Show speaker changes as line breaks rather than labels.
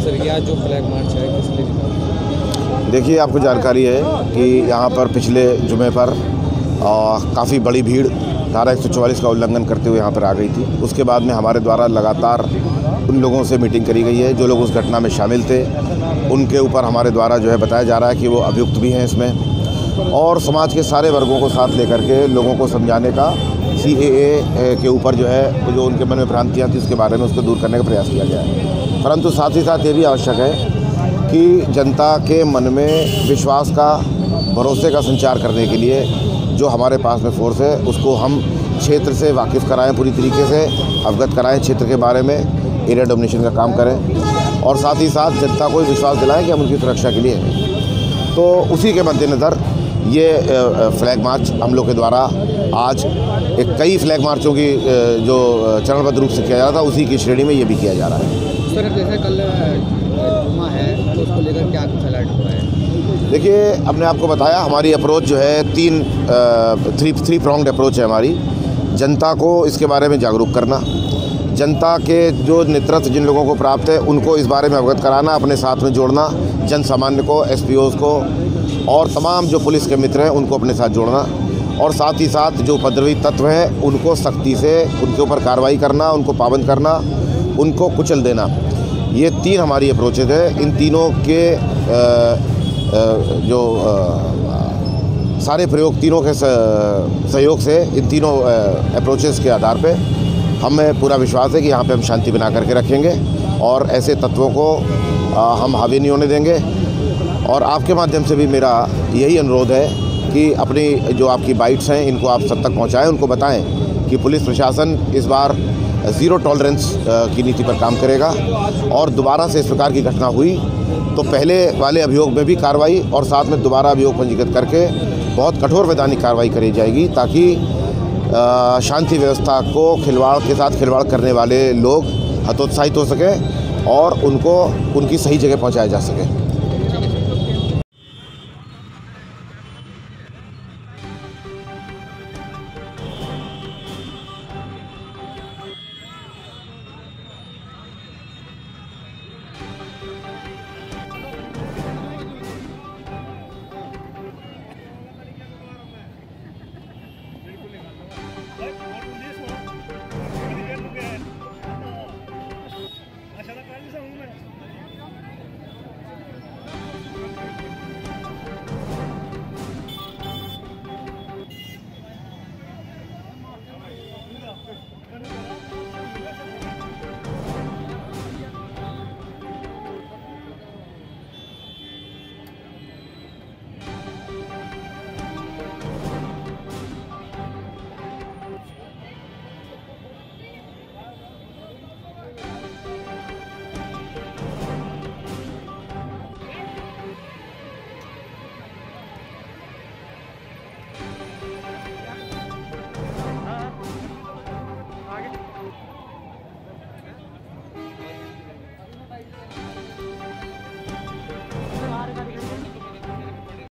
Sir, ये आज जो फ्लैग मार्च है, किस लिए
देखिए, आपको जानकारी है कि यहाँ पर पिछले जुमे पर काफ़ी बड़ी भीड़ धारा एक सौ चौवालीस का उल्लंघन करते हुए यहाँ पर आ गई थी। उसके बाद में हमारे द्वारा लगातार उन लोगों से मीटिंग करी गई है, जो लोग उस घटना में शामिल थे। उनके ऊपर हमारे द्वारा जो है बताया जा रहा है कि वो अभियुक्त भी हैं इसमें। और समाज के सारे वर्गों को साथ लेकर के लोगों को समझाने का सी के ऊपर जो है, जो उनके मन में भ्रांतियाँ थी, उसके बारे में उसको दूर करने का प्रयास किया गया है। परंतु साथ ही साथ ये भी आवश्यक है कि जनता के मन में विश्वास का, भरोसे का संचार करने के लिए जो हमारे पास में फोर्स है, उसको हम क्षेत्र से वाकिफ़ कराएँ पूरी तरीके से, अवगत कराएँ क्षेत्र के बारे में एरिया डोमिनेशन का काम करें और साथ ही साथ जनता को विश्वास दिलाएँ कि हम उनकी सुरक्षा के लिए तो उसी के मद्देनज़र ये फ्लैग मार्च हम लोग के द्वारा आज एक कई फ्लैग मार्चों की जो चरणबद्ध रूप से किया जा रहा था, उसी की श्रेणी में ये भी किया जा रहा है।
सर जैसे कल जुमा है तो उसको लेकर क्या कुछ अलर्ट हुआ है?
देखिए, हमने आपको बताया, हमारी अप्रोच जो है, तीन थ्री थ्री प्रॉन्ग्ड अप्रोच है हमारी। जनता को इसके बारे में जागरूक करना, जनता के जो नेतृत्व जिन लोगों को प्राप्त है, उनको इस बारे में अवगत कराना, अपने साथ में जोड़ना, जन सामान्य को एस को, और तमाम जो पुलिस के मित्र हैं, उनको अपने साथ जोड़ना, और साथ ही साथ जो उपद्रवी तत्व हैं, उनको सख्ती से उनके ऊपर कार्रवाई करना, उनको पाबंद करना, उनको कुचल देना। ये तीन हमारी अप्रोचेज है। इन तीनों के आ, आ, जो आ, सारे प्रयोग तीनों के सहयोग से इन तीनों अप्रोचेज़ के आधार पे हमें पूरा विश्वास है कि यहाँ पे हम शांति बना करके रखेंगे और ऐसे तत्वों को हम हावी नहीं होने देंगे। और आपके माध्यम से भी मेरा यही अनुरोध है कि अपनी जो आपकी बाइट्स हैं इनको आप सब तक पहुँचाएँ उनको बताएँ कि पुलिस प्रशासन इस बार ज़ीरो टॉलरेंस की नीति पर काम करेगा और दोबारा से इस प्रकार की घटना हुई तो पहले वाले अभियोग में भी कार्रवाई और साथ में दोबारा अभियोग पंजीकृत करके बहुत कठोर वैधानिक कार्रवाई करी जाएगी ताकि शांति व्यवस्था को खिलवाड़ के साथ खिलवाड़ करने वाले लोग हतोत्साहित हो सकें और उनको, उनकी सही जगह पहुँचाया जा सके।